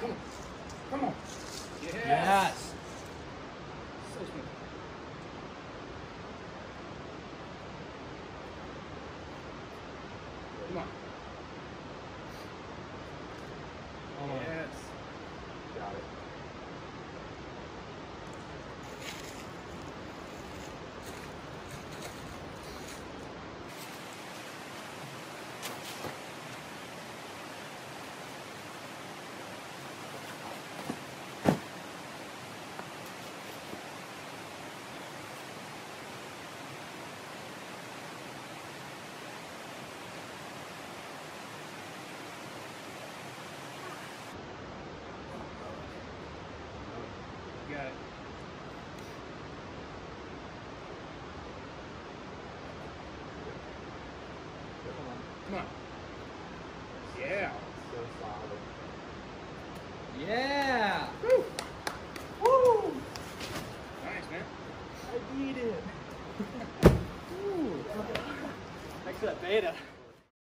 Come on. Come on. Yes. yes. Come on. Come on. So solid. Yeah. Woo. Man. I beat it. Thanks for that beta.